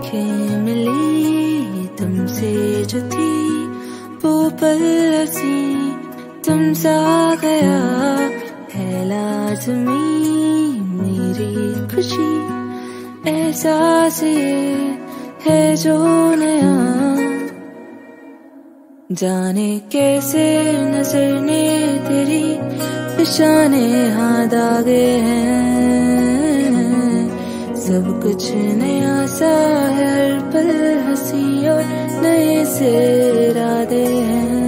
आँखें मिली तुमसे जो थी, वो पल हसी तुमसा गया है लाजमी मेरी खुशी। एहसास है जो नया। जाने कैसे नज़र ने तेरी हाथ दागे हैं। सब कुछ नया सा हर पल हँसी और नए से इरादे हैं।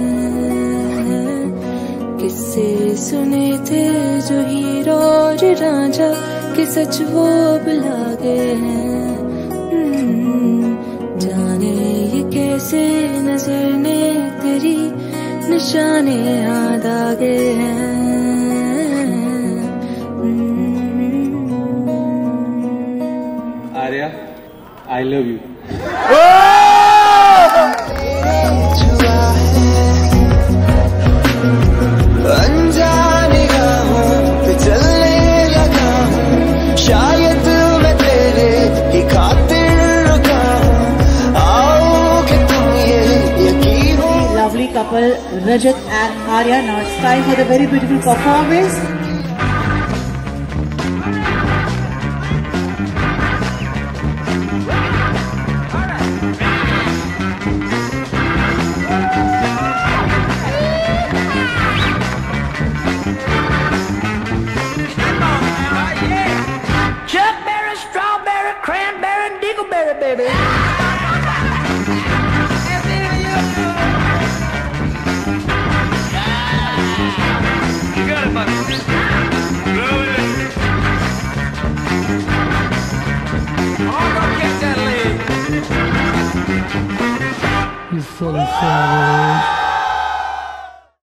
किससे सुने थे जो हीरो और रांझा कि सच वो बुला गए हैं। जाने ये कैसे नज़र ने तेरी निशाने याद आ गए हैं। आई लव यू हूँ शायद मैं तेरे ही खातिर रुका हूँ आओगे तुम ये यकीन हो lovely couple Rajat and Arya. Now it's time for the very baby. You got it, buddy. Blow it. Oh, go that leg. You silly savage.